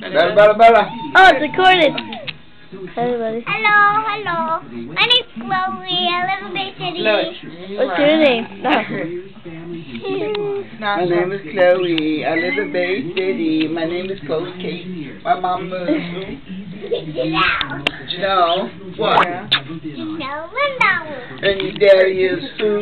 Bella, Bella, Bella. Oh, it's recorded. Hi, everybody. Hello, hello. My name's Chloe. I live in Bay City. What's your name? No. My name is Chloe. I live in Bay City. My name is Chloe Kate. My mom moved. Janelle. Janelle. What? Janelle Lindauer. And your daddy is who?